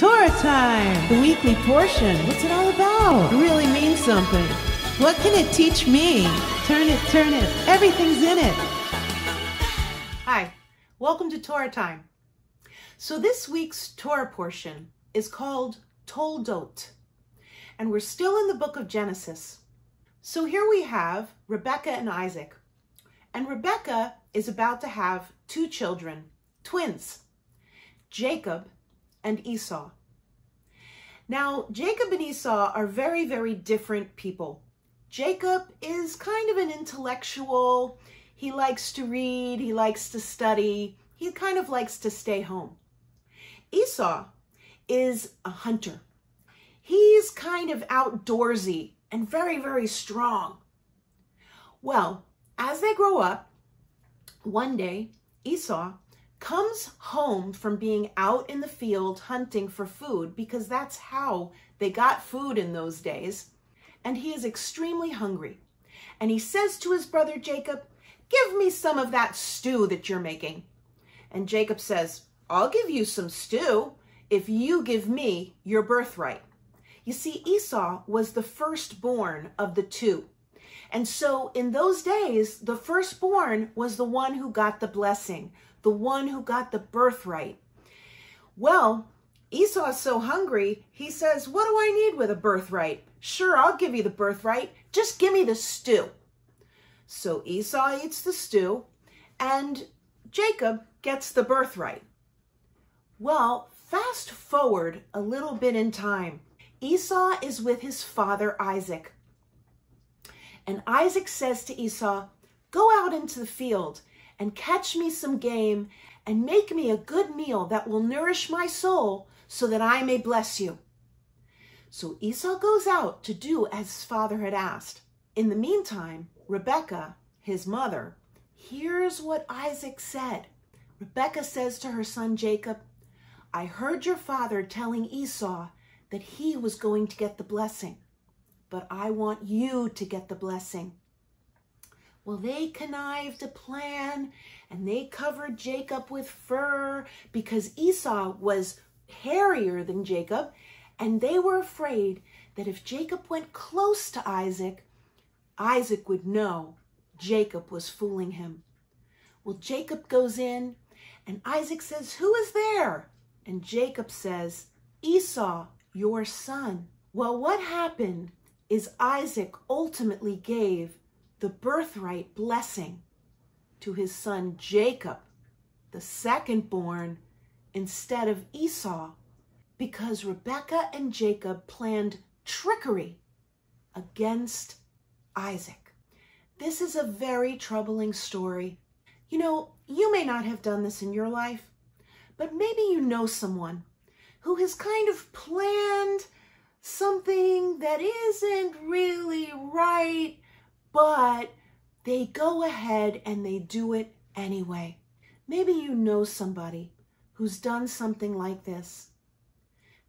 Torah time, the weekly portion. What's it all about? It really means something. What can it teach me? Turn it, turn it. Everything's in it. Hi, welcome to Torah time. So this week's Torah portion is called Toldot, and we're still in the book of Genesis. So here we have Rebecca and Isaac, and Rebecca is about to have two children, twins, Jacob and Esau. Now, Jacob and Esau are very, very different people. Jacob is kind of an intellectual. He likes to read, he likes to study, he kind of likes to stay home. Esau is a hunter. He's kind of outdoorsy and very, very strong. Well, as they grow up, one day Esau comes home from being out in the field hunting for food because that's how they got food in those days. And he is extremely hungry. And he says to his brother Jacob, Give me some of that stew that you're making. And Jacob says, I'll give you some stew if you give me your birthright. You see, Esau was the firstborn of the two. And so in those days, the firstborn was the one who got the blessing, the one who got the birthright. Well, Esau's so hungry, he says, What do I need with a birthright? Sure, I'll give you the birthright. Just give me the stew. So Esau eats the stew, and Jacob gets the birthright. Well, fast forward a little bit in time. Esau is with his father Isaac. And Isaac says to Esau, Go out into the field and catch me some game and make me a good meal that will nourish my soul so that I may bless you. So Esau goes out to do as his father had asked. In the meantime, Rebekah, his mother, hears what Isaac said. Rebekah says to her son Jacob, I heard your father telling Esau that he was going to get the blessing, but I want you to get the blessing. Well, they connived a plan and they covered Jacob with fur because Esau was hairier than Jacob. And they were afraid that if Jacob went close to Isaac, Isaac would know Jacob was fooling him. Well, Jacob goes in and Isaac says, Who is there? And Jacob says, Esau, your son. Well, what happened is Isaac ultimately gave the birthright blessing to his son Jacob, the second born, instead of Esau, because Rebekah and Jacob planned trickery against Isaac. This is a very troubling story. You know, you may not have done this in your life, but maybe you know someone who has kind of planned something that isn't really right but they go ahead and they do it anyway. Maybe you know somebody who's done something like this.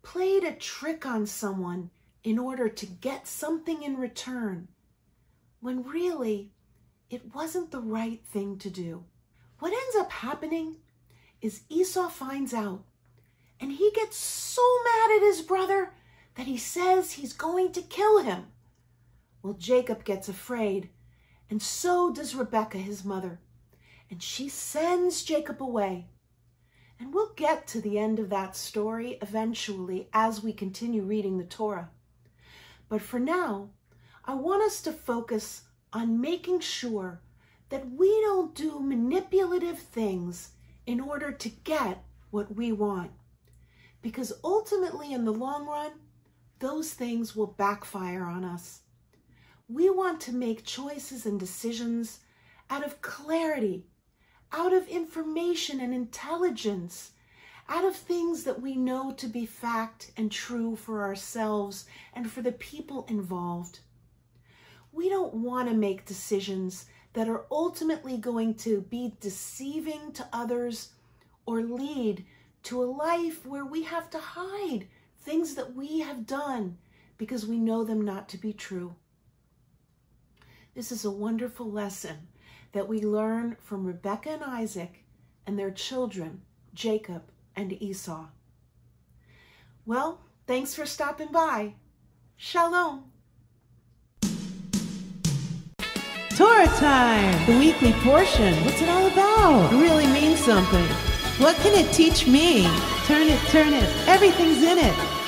Played a trick on someone in order to get something in return, when really it wasn't the right thing to do. What ends up happening is Esau finds out and he gets so mad at his brother that he says he's going to kill him. Well, Jacob gets afraid, and so does Rebekah, his mother, and she sends Jacob away. And we'll get to the end of that story eventually as we continue reading the Torah. But for now, I want us to focus on making sure that we don't do manipulative things in order to get what we want. Because ultimately, in the long run, those things will backfire on us. We want to make choices and decisions out of clarity, out of information and intelligence, out of things that we know to be fact and true for ourselves and for the people involved. We don't want to make decisions that are ultimately going to be deceiving to others or lead to a life where we have to hide things that we have done because we know them not to be true. This is a wonderful lesson that we learn from Rebekah and Isaac and their children, Jacob and Esau. Well, thanks for stopping by. Shalom. Torah time! The weekly portion. What's it all about? It really means something. What can it teach me? Turn it, turn it. Everything's in it.